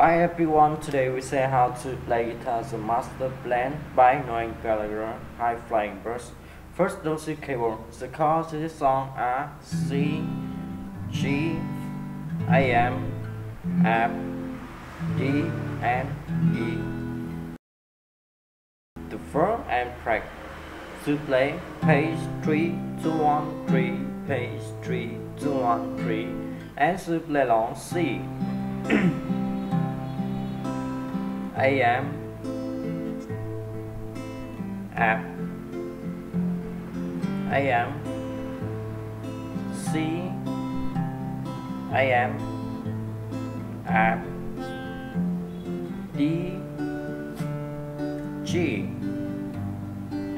Hi everyone, today we say how to play it as a master plan by Noel Gallagher High Flying Birds. First note the keyboard. The chords to this song are C, G, A M, F, D, and E. The first and practice to play page 3 to 1 3 page 3 to 1 3 and to play along C A M. F A M. C A M. F D G.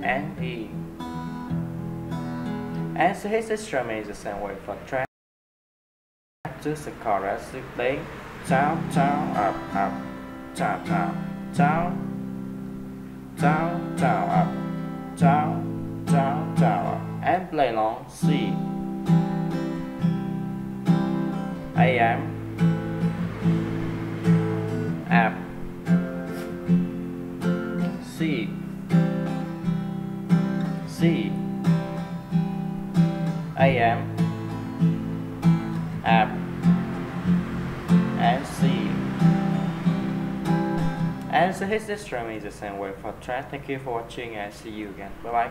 And E. As his instrument is the same way for track to the chorus to play down down up up down down down down down up. Down down down up. And play along C. A M. F. C. C. A M. F and so his instrument is the same way for track. Thank you for watching and see you again. Bye bye.